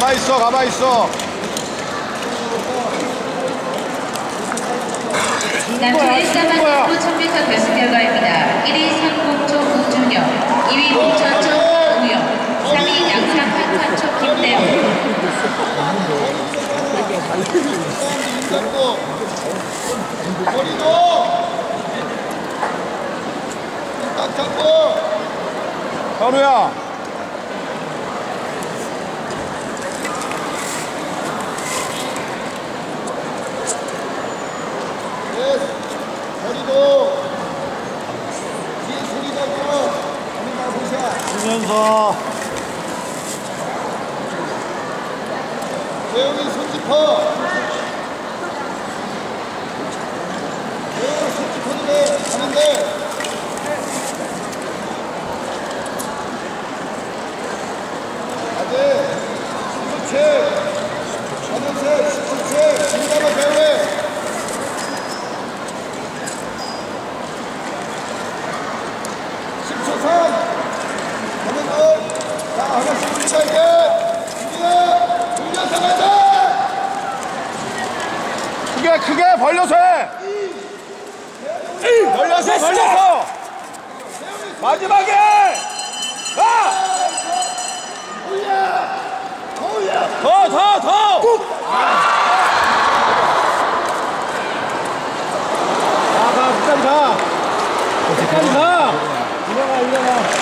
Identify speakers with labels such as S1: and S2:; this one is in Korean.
S1: 가만히 있어, 가만히 있어.
S2: 남자 1사만 9,000m 결승 결과입니다. 1위 삼공초 우준혁, 2위 부천초 우영, 3위 양산 한칸초 김대훈.
S3: 잡고 머리도 딱 잡고
S1: 현우야. 쉬면서.
S3: 재영이 손 짚어 재영이 손 짚어주래 하는데. 아들 19채. 하
S1: 크게 크게 벌려서 해 벌려서 벌려서 마지막에 더더더
S3: 아가 끝까지 가.
S1: 끝까지 가. 일어나, 일어나.